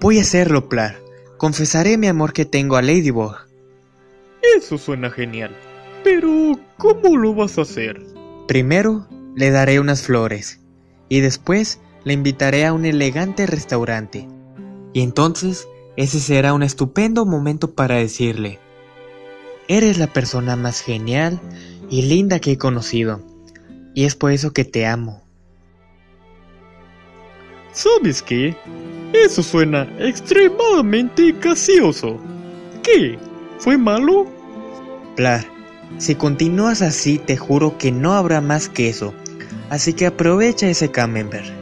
Voy a hacerlo, Plar. Confesaré mi amor que tengo a Ladybug. Eso suena genial. Pero, ¿cómo lo vas a hacer? Primero, le daré unas flores. Y después, le invitaré a un elegante restaurante. Y entonces, ese será un estupendo momento para decirle, Eres la persona más genial y linda que he conocido. Y es por eso que te amo. ¿Sabes qué? Eso suena extremadamente gaseoso. ¿Qué? ¿Fue malo? Plar, si continúas así te juro que no habrá más queso. Así que aprovecha ese camembert.